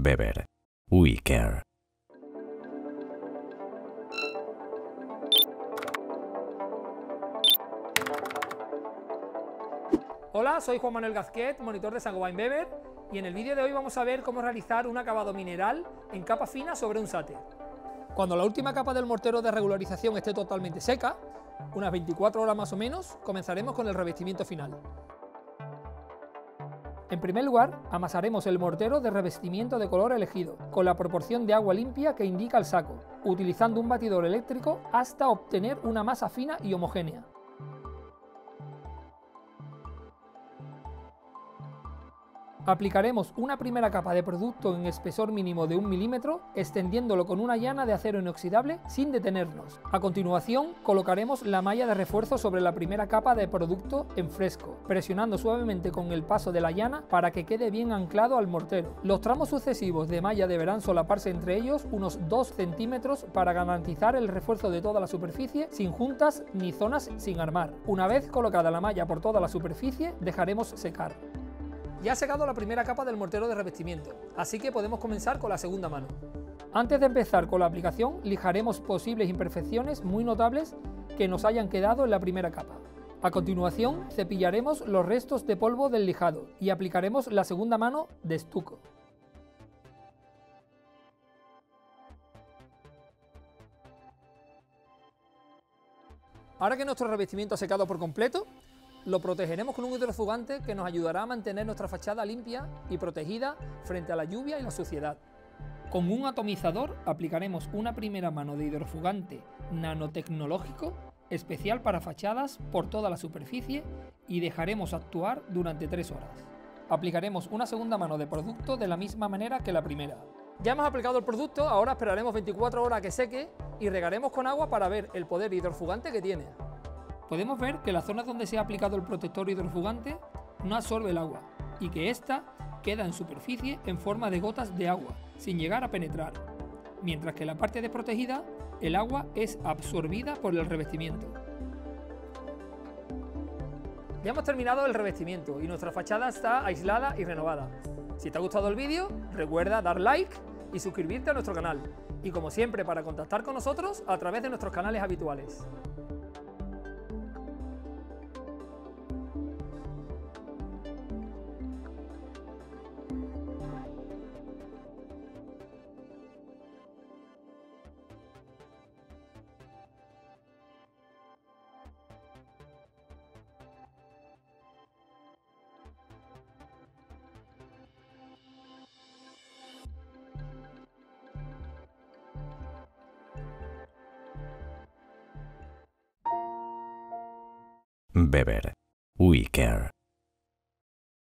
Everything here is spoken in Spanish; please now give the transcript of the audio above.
Beber. We care. Hola, soy Juan Manuel Gazquet, monitor de Sangobain Beber, y en el vídeo de hoy vamos a ver cómo realizar un acabado mineral en capa fina sobre un sate. Cuando la última capa del mortero de regularización esté totalmente seca, unas 24 horas más o menos, comenzaremos con el revestimiento final. En primer lugar, amasaremos el mortero de revestimiento de color elegido, con la proporción de agua limpia que indica el saco, utilizando un batidor eléctrico hasta obtener una masa fina y homogénea. Aplicaremos una primera capa de producto en espesor mínimo de un milímetro, extendiéndolo con una llana de acero inoxidable sin detenernos. A continuación, colocaremos la malla de refuerzo sobre la primera capa de producto en fresco, presionando suavemente con el paso de la llana para que quede bien anclado al mortero. Los tramos sucesivos de malla deberán solaparse entre ellos unos 2 centímetros para garantizar el refuerzo de toda la superficie sin juntas ni zonas sin armar. Una vez colocada la malla por toda la superficie, dejaremos secar. Ya ha secado la primera capa del mortero de revestimiento, así que podemos comenzar con la segunda mano. Antes de empezar con la aplicación, lijaremos posibles imperfecciones muy notables que nos hayan quedado en la primera capa. A continuación, cepillaremos los restos de polvo del lijado y aplicaremos la segunda mano de estuco. Ahora que nuestro revestimiento ha secado por completo, lo protegeremos con un hidrofugante que nos ayudará a mantener nuestra fachada limpia y protegida frente a la lluvia y la suciedad. Con un atomizador aplicaremos una primera mano de hidrofugante nanotecnológico especial para fachadas por toda la superficie y dejaremos actuar durante 3 horas. Aplicaremos una segunda mano de producto de la misma manera que la primera. Ya hemos aplicado el producto, ahora esperaremos 24 horas a que seque y regaremos con agua para ver el poder hidrofugante que tiene podemos ver que la zona donde se ha aplicado el protector hidrofugante no absorbe el agua y que ésta queda en superficie en forma de gotas de agua, sin llegar a penetrar, mientras que la parte desprotegida, el agua es absorbida por el revestimiento. Ya hemos terminado el revestimiento y nuestra fachada está aislada y renovada. Si te ha gustado el vídeo, recuerda dar like y suscribirte a nuestro canal. Y como siempre, para contactar con nosotros a través de nuestros canales habituales. Beber. We care.